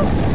Oh.